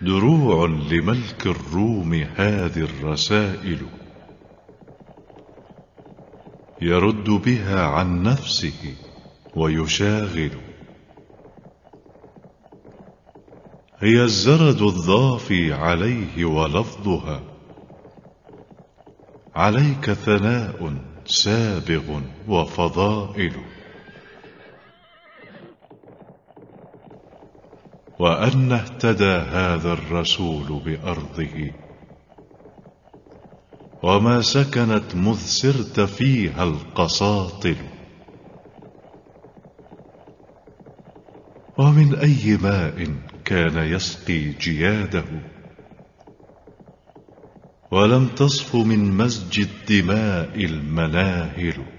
دروع لملك الروم هذه الرسائل. يرد بها عن نفسه ويشاغل. هي الزرد الضافي عليه ولفظها. عليك ثناء سابغ وفضائل. وأن اهتدى هذا الرسول بأرضه. وما سكنت مذ سرت فيها القساطل. ومن أي ماء كان يسقي جياده؟ ولم تصف من مزج الدماء المناهل.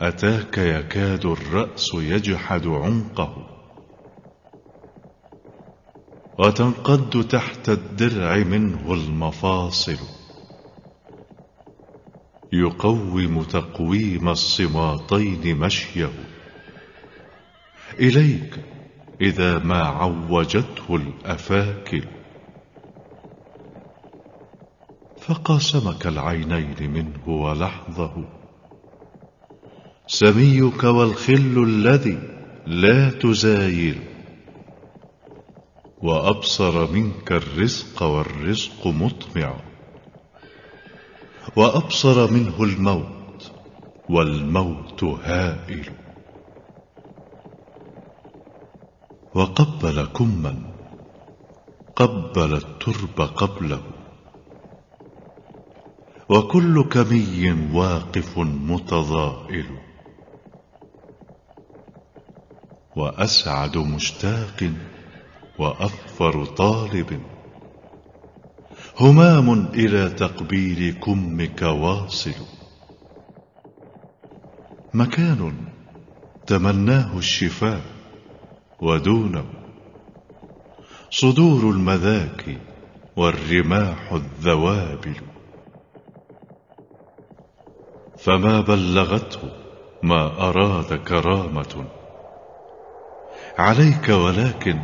أتاك يكاد الرأس يجحد عنقه. وتنقد تحت الدرع منه المفاصل. يقوم تقويم الصماطين مشيه. إليك إذا ما عوجته الأفاكل. فقاسمك العينين منه ولحظه. سميك والخل الذي لا تزايل. وأبصر منك الرزق والرزق مطمع. وأبصر منه الموت والموت هائل. وقبل كما قبل الترب قبله. وكل كمي واقف متضائل وأسعد مشتاق وأظفر طالب. همام إلى تقبيل كمك واصل. مكان تمناه الشفاء ودونه. صدور المذاك والرماح الذوابل. فما بلغته ما أراد كرامة. عليك ولكن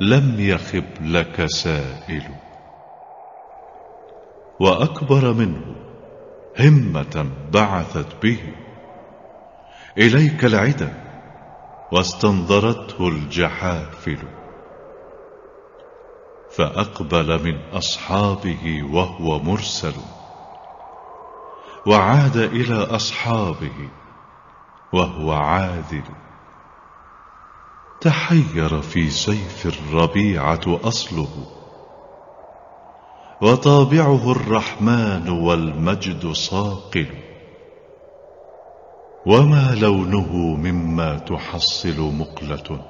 لم يخب لك سائل. وأكبر منه همة بعثت به إليك العدا واستنظرته الجحافل. فأقبل من أصحابه وهو مرسل. وعاد إلى أصحابه وهو عاذل تحير في سيف الربيعة أصله وطابعه الرحمن والمجد صاقل وما لونه مما تحصل مقلة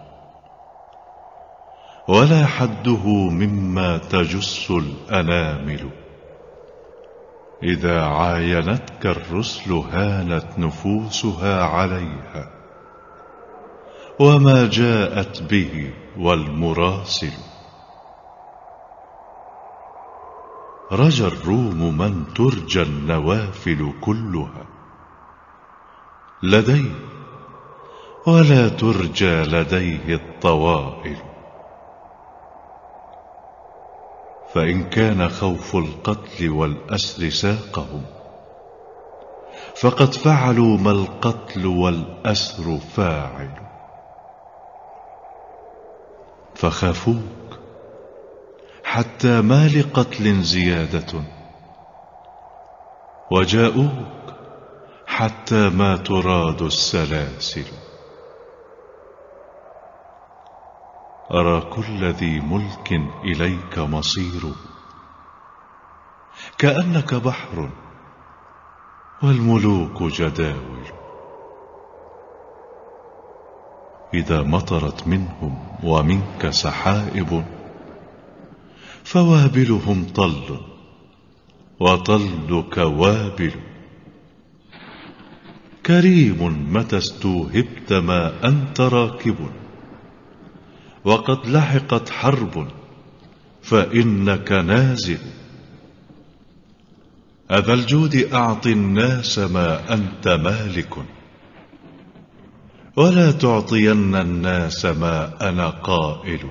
ولا حده مما تجس الأنامل. إذا عاينتك الرسل هانت نفوسها عليها وما جاءت به والمراسل. رجى الروم من ترجى النوافل كلها. لديه ولا ترجى لديه الطوائل. فإن كان خوف القتل والأسر ساقهم فقد فعلوا ما القتل والأسر فاعل فخافوك حتى ما لقتل زيادة. وجاءوك حتى ما تراد السلاسل. أرى كل ذي ملك إليك مصيره. كأنك بحر والملوك جداول. إذا مطرت منهم ومنك سحائب. فوابلهم طل وطلك وابل. كريم متى استوهبت ما أنت راكب. وقد لحقت حرب فإنك نازل. أذا الجود أعط الناس ما أنت مالك. ولا تعطين الناس ما أنا قائل.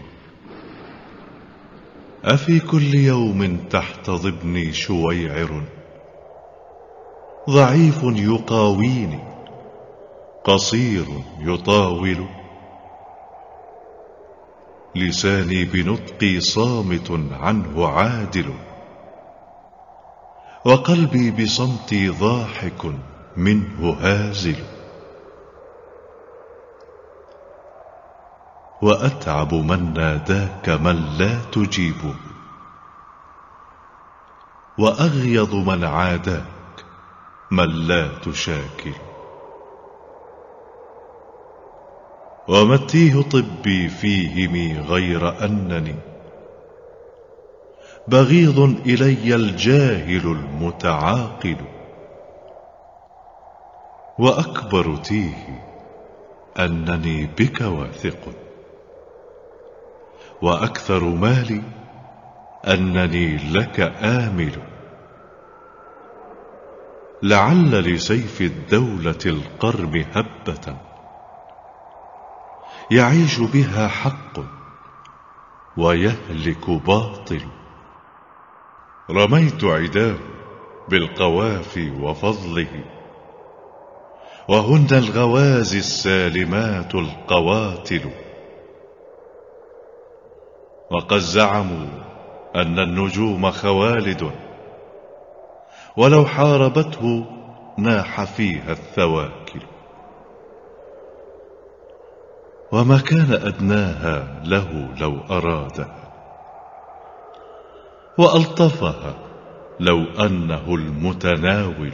أفي كل يوم تحت ضبني شويعر. ضعيف يقاويني قصير يطاول. لساني بنطقي صامت عنه عادل. وقلبي بصمتي ضاحك منه هازل. وأتعب من ناداك من لا تجيبه وأغيض من عاداك من لا تشاكل ومتيه طبي فيهم غير أنني. بغيض إلي الجاهل المتعاقل. وأكبر تيه أنني بك واثق. وأكثر مالي أنني لك آمل. لعل لسيف الدولة القرم هبة يعيش بها حق ويهلك باطل. رميت عداه بالقوافي وفضله وهن الغوازي السالمات القواتل. وقد زعموا أن النجوم خوالد. ولو حاربته ناح فيها الثواكل. وما كان أدناها له لو أرادها وألطفها لو أنه المتناول.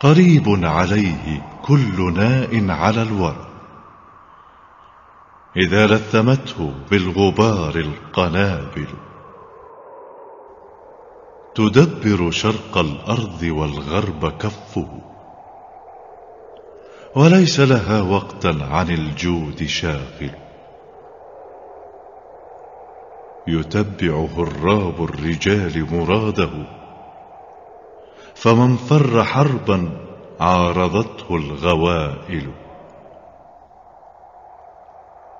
قريب عليه كل ناء على الورى. إذا لثمته بالغبار القنابل. تدبر شرق الأرض والغرب كفه. وليس لها وقتا عن الجود شاغل. يتبع هراب الرجال مراده. فمن فر حربا عارضته الغوائل.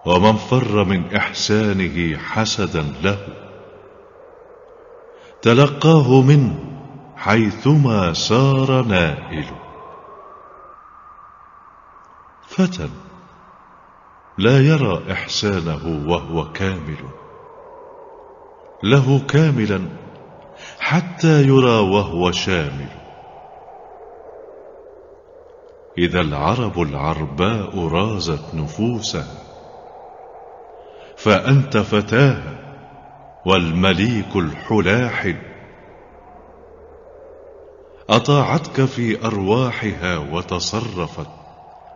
ومن فر من إحسانه حسدا له تلقاه منه حيثما سار نائل. فتى لا يرى إحسانه وهو كامل له كاملا حتى يرى وهو شامل. إذا العرب العرباء رازت نفوسها فأنت فتاها والمليك الحلاحل أطاعتك في أرواحها وتصرفت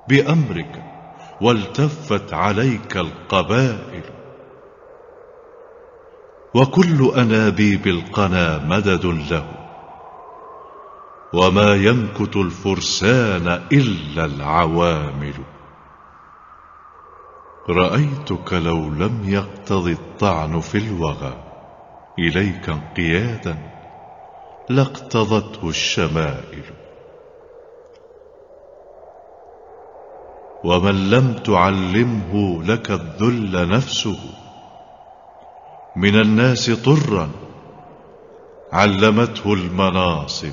بأمرك والتفت عليك القبائل. وكل أنابيب القنا مدد له وما ينكت الفرسان إلا العوامل. رأيتك لو لم يقتض الطعن في الوغى إليك انقيادا لاقتضته الشمائل. ومن لم تعلمه لك الذل نفسه. من الناس طرا علمته المناصل.